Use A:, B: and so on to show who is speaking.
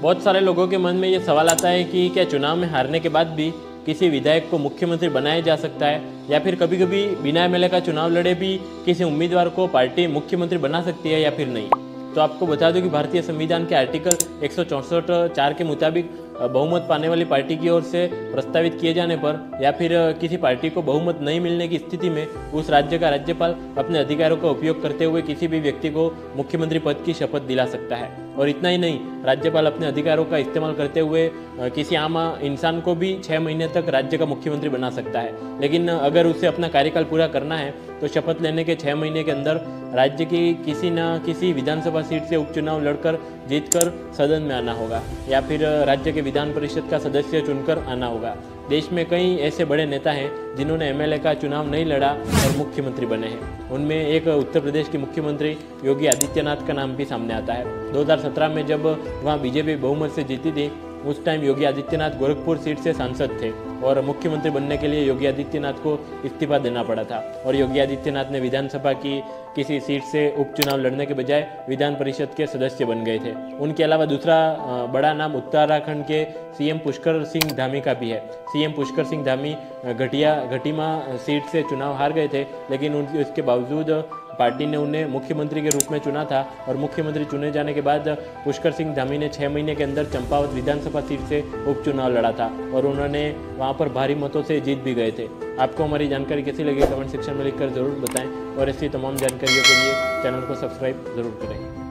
A: बहुत सारे लोगों के मन में ये सवाल आता है कि क्या चुनाव में हारने के बाद भी किसी विधायक को मुख्यमंत्री बनाया जा सकता है? या फिर कभी कभी बिना एमएलए का चुनाव लड़े भी किसी उम्मीदवार को पार्टी मुख्यमंत्री बना सकती है या फिर नहीं? तो आपको बता दूँ कि भारतीय संविधान के आर्टिकल एक चार के मुताबिक बहुमत पाने वाली पार्टी की ओर से प्रस्तावित किए जाने पर या फिर किसी पार्टी को बहुमत नहीं मिलने की स्थिति में उस राज्य का राज्यपाल अपने अधिकारों का उपयोग करते हुए किसी भी व्यक्ति को मुख्यमंत्री पद की शपथ दिला सकता है। और इतना ही नहीं, राज्यपाल अपने अधिकारों का इस्तेमाल करते हुए किसी आम इंसान को भी छः महीने तक राज्य का मुख्यमंत्री बना सकता है। लेकिन अगर उसे अपना कार्यकाल पूरा करना है तो शपथ लेने के छः महीने के अंदर राज्य की किसी न किसी विधानसभा सीट से उपचुनाव लड़कर, जीतकर सदन में आना होगा। या फिर राज्य के विधान परिषद का सदस्य चुनकर आना होगा। देश में कई ऐसे बड़े नेता हैं जिन्होंने एमएलए का चुनाव नहीं लड़ा और मुख्यमंत्री बने हैं। उनमें एक उत्तर प्रदेश के मुख्यमंत्री योगी आदित्यनाथ का नाम भी सामने आता है। 2017 में जब वहाँ बीजेपी बहुमत से जीती थी उस टाइम योगी आदित्यनाथ गोरखपुर सीट से सांसद थे और मुख्यमंत्री बनने के लिए योगी आदित्यनाथ को इस्तीफा देना पड़ा था। और योगी आदित्यनाथ ने विधानसभा की किसी सीट से उपचुनाव लड़ने के बजाय विधान परिषद के सदस्य बन गए थे। उनके अलावा दूसरा बड़ा नाम उत्तराखंड के सीएम पुष्कर सिंह धामी का भी है। सीएम पुष्कर सिंह धामी घटिया, घटीमा सीट से चुनाव हार गए थे, लेकिन उनके, उसके बावजूद पार्टी ने उन्हें मुख्यमंत्री के रूप में चुना था और मुख्यमंत्री चुने जाने के बाद पुष्कर सिंह धामी ने छः महीने के अंदर चंपावत विधानसभा सीट से उपचुनाव लड़ा था और उन्होंने वहाँ पर भारी मतों से जीत भी गए थे। आपको हमारी जानकारी कैसी लगी? कमेंट सेक्शन में लिखकर ज़रूर बताएँ और ऐसी तमाम जानकारियों के लिए चैनल को सब्सक्राइब ज़रूर करें।